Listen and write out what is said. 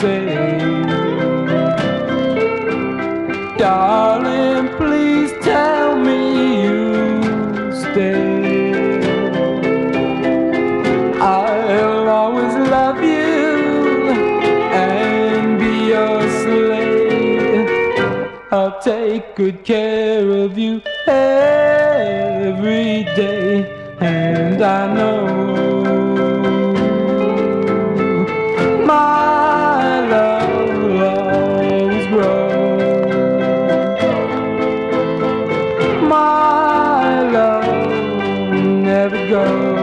say. Darling, please tell me you stay. I'll always love you and be your slave. I'll take good care of you every day, and I know My love never go.